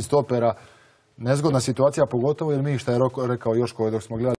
stopera, Nezgodna situacija, pogotovo jer mi, što je rekao još dok smo gledali,